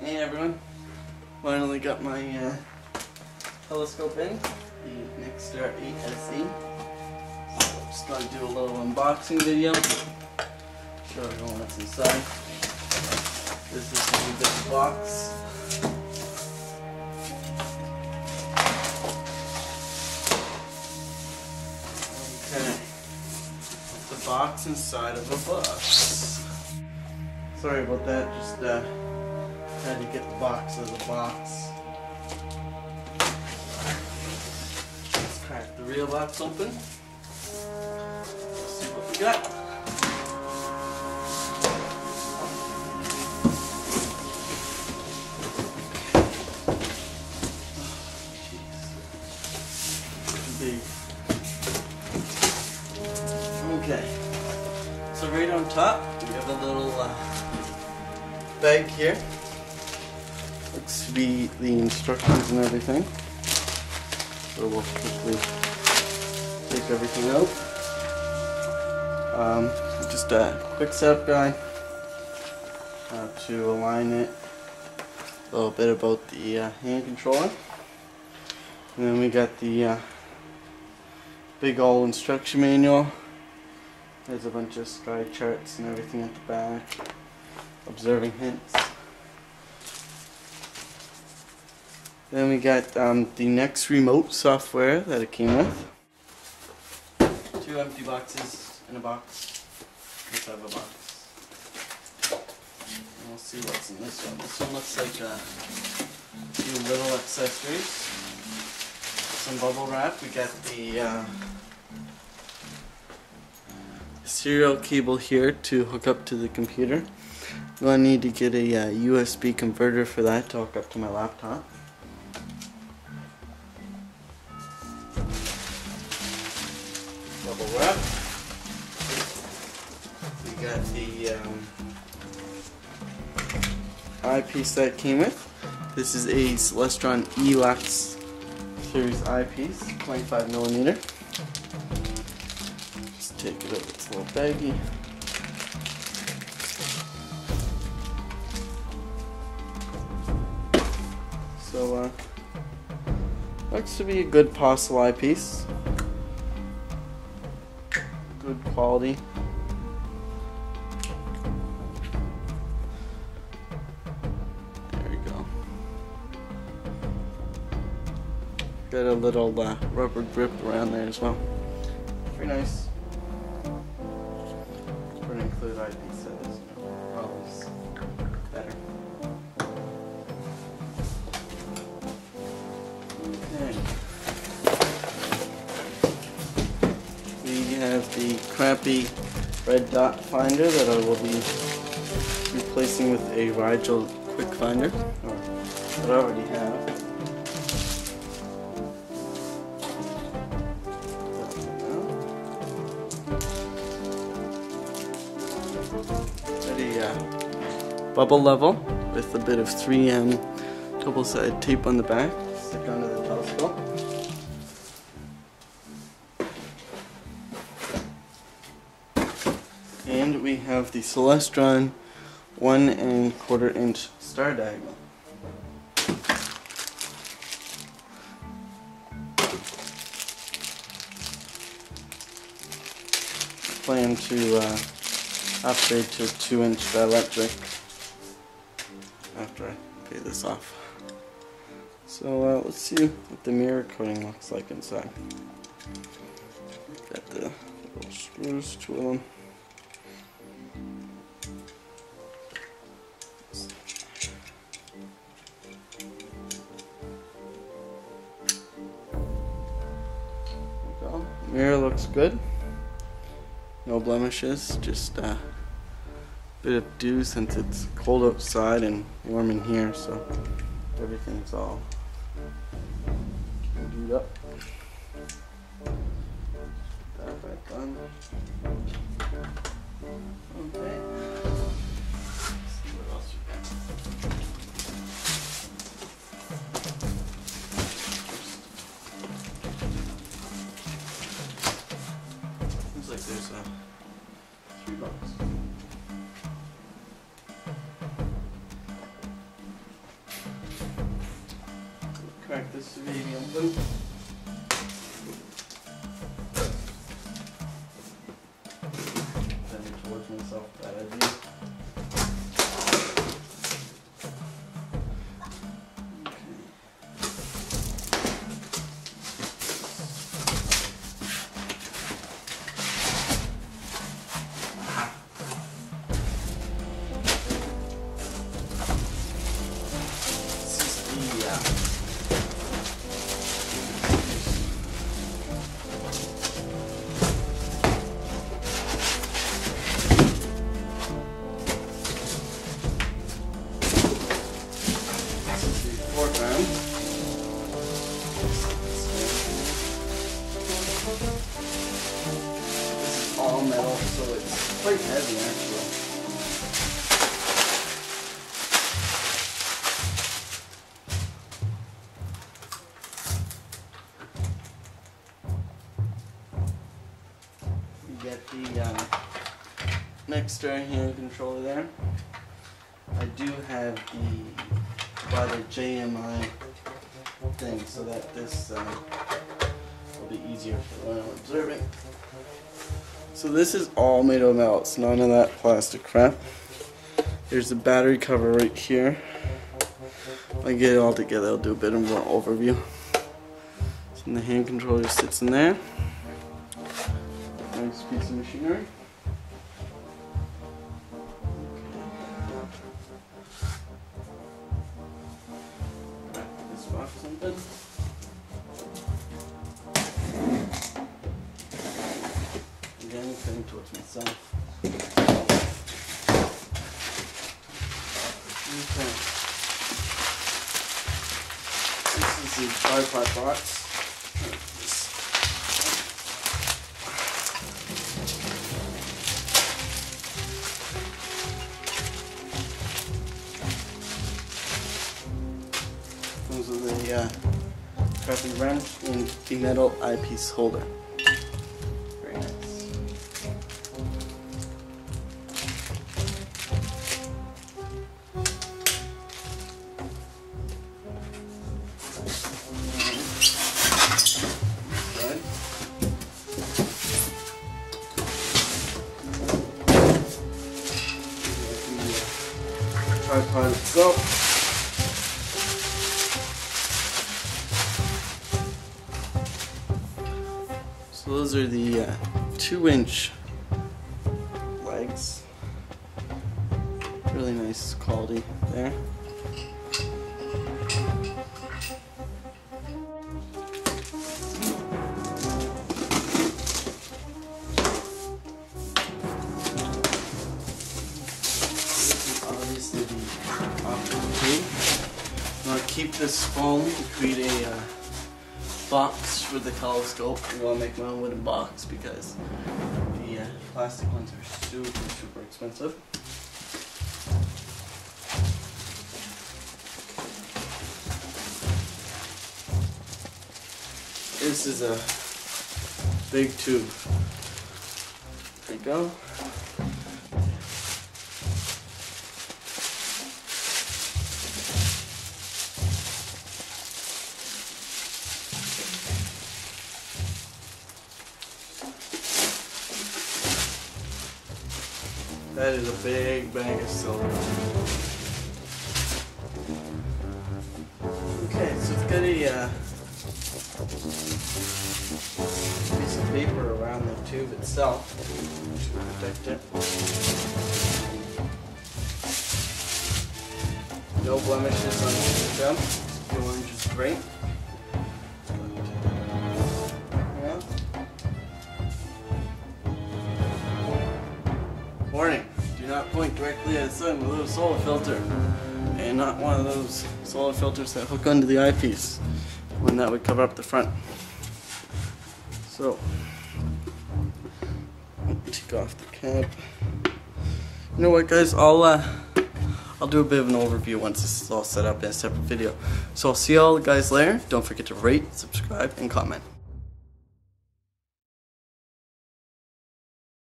Hey everyone, finally got my uh, telescope in, the Nexstar 8 SE. So I'm just gonna do a little unboxing video, show everyone what's inside. This is the box. Box inside of a box. Sorry about that, just uh, had to get the box out of the box. Let's crack the real box open. Let's see what we got. Okay. Right on top, we have a little uh, bag here. Looks to be the instructions and everything. So we'll quickly take everything out. Um, just a quick setup guide uh, to align it. A little bit about the uh, hand controller. And then we got the uh, big old instruction manual. There's a bunch of sky charts and everything at the back. Observing hints. Then we got um, the NexRemote software that it came with. Two empty boxes in a box. Inside of a box. And we'll see what's in this one. This one looks like a few little accessories. Some bubble wrap. We got the uh, serial cable here to hook up to the computer. I'm going to need to get a uh, USB converter for that to hook up to my laptop. Bubble wrap. We got the um, eyepiece that came with. This is a Celestron E-Lux series eyepiece, 25 millimeter. Little baggy. So, uh, looks to be a good Plossl eyepiece. Good quality. There go. Got a little uh, rubber grip around there as well. Very nice. Always better. Okay. We have the crappy red dot finder that I will be replacing with a Rigel QuikFinder, oh, that I already have. A uh, bubble level with a bit of 3M double-sided tape on the back. Stick onto the telescope. And we have the Celestron one and quarter inch star diagonal. Plan to uh, upgrade to a two inch dielectric after I pay this off. So uh, let's see what the mirror coating looks like inside. Got the little screws, go. Mirror looks good. No blemishes, just a bit of dew since it's cold outside and warm in here, so everything's all dewed up. That back on. Okay. Seems like there's a three box This baby open. Bend This is all metal, so it's quite heavy actually. You get the uh, NexStar hand controller there. I do have the by the JMI thing so that this uh, be easier for when I'm observing. So this is all made of metal, it's none of that plastic crap. There's the battery cover right here. If I get it all together, I'll do a bit of an overview. So the hand controller sits in there. Nice piece of machinery. This box. Towards myself. Okay. This is the tripod box. Those are the uh, crappy wrench and the metal eyepiece holder. So those are the uh, two inch this foam to create a uh, box for the telescope. I'm gonna make my own wooden box because the uh, plastic ones are super, super expensive. This is a big tube. There you go. That is a big bag of silver. Okay, so it's got a uh, piece of paper around the tube itself to protect it. No blemishes on the jump. The orange is great. Sun with a little solar filter. And not one of those solar filters that hook onto the eyepiece. When that would cover up the front. So, take off the cap. You know what guys, I'll uh, I'll do a bit of an overview once this is all set up in a separate video. So I'll see y'all guys later. Don't forget to rate, subscribe, and comment.